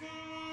Hey.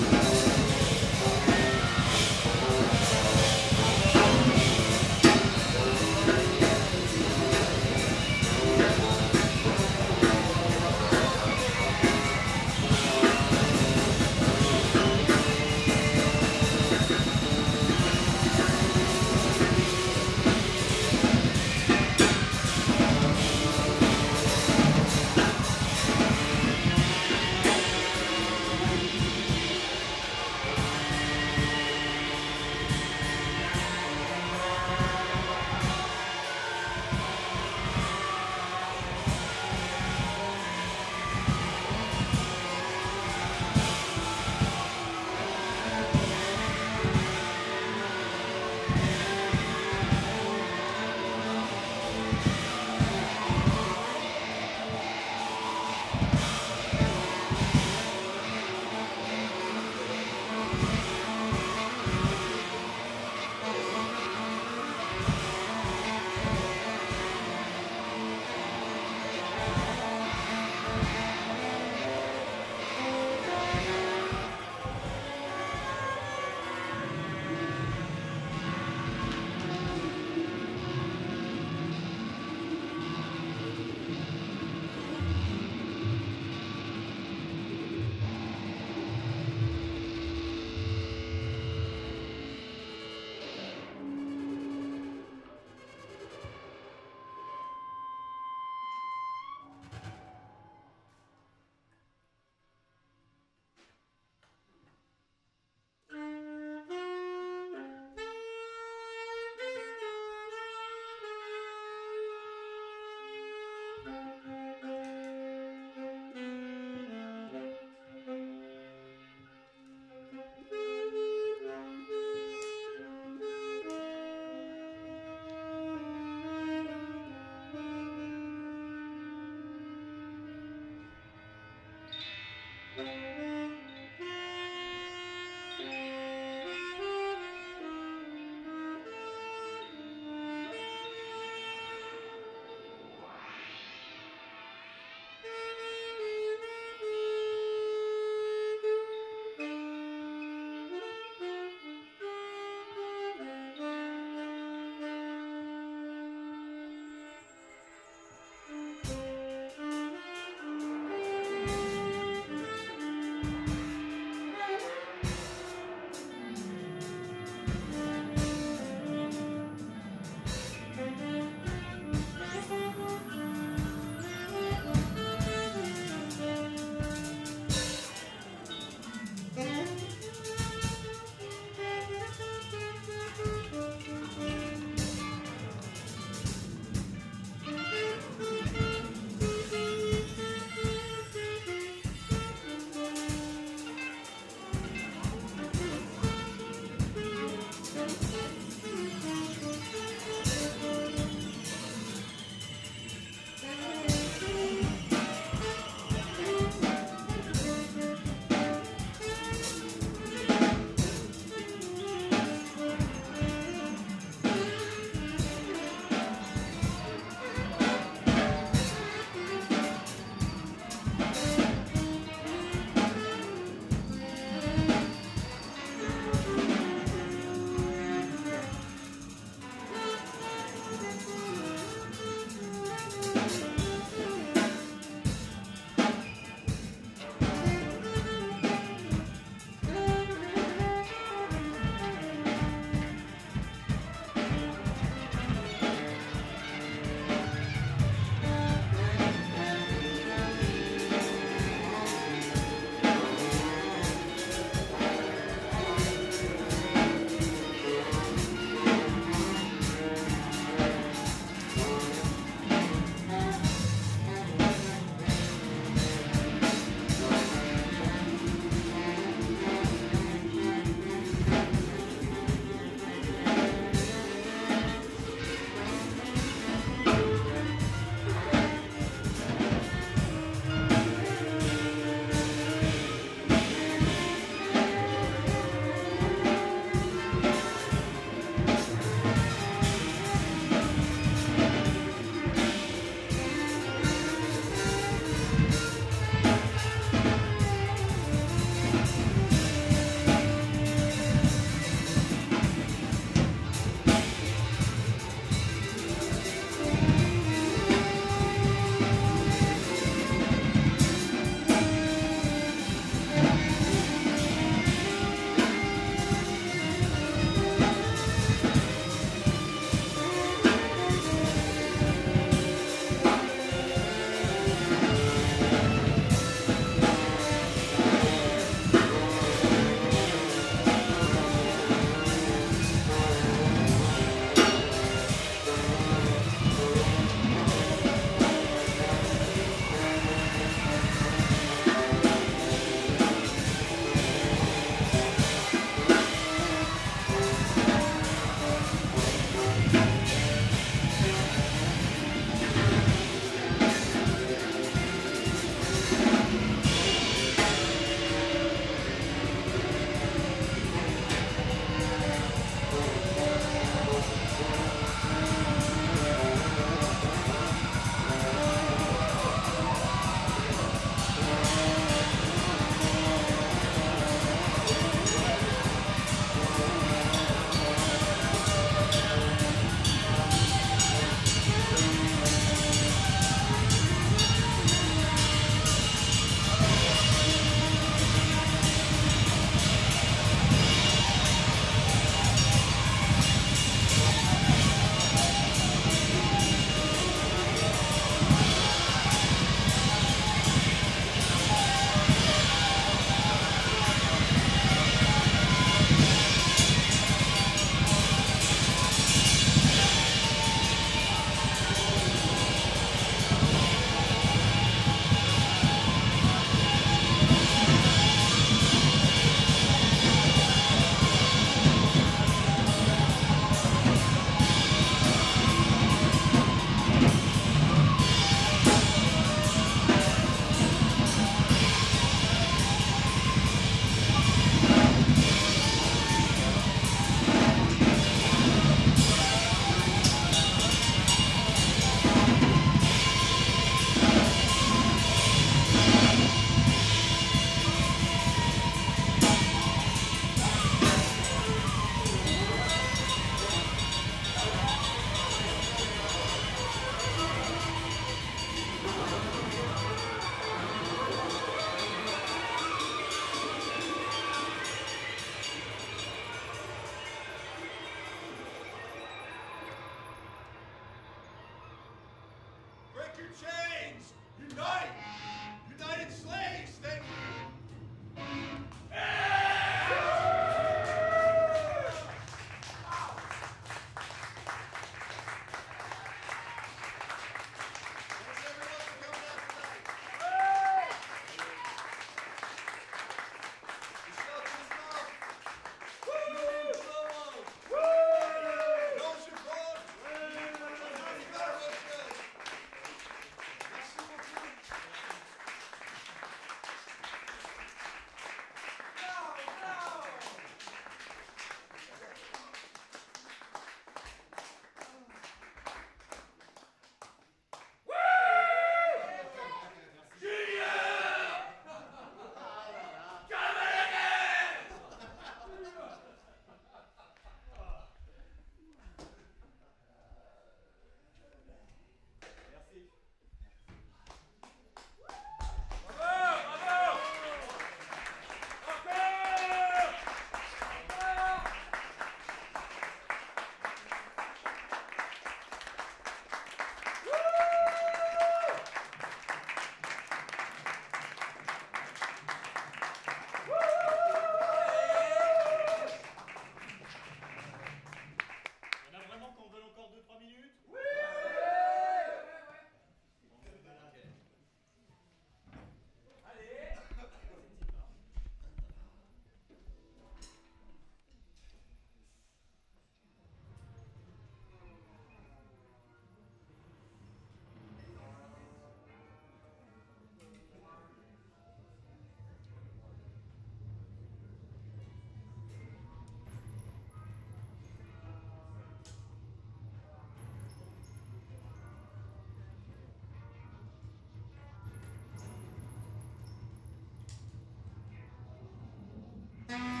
Thank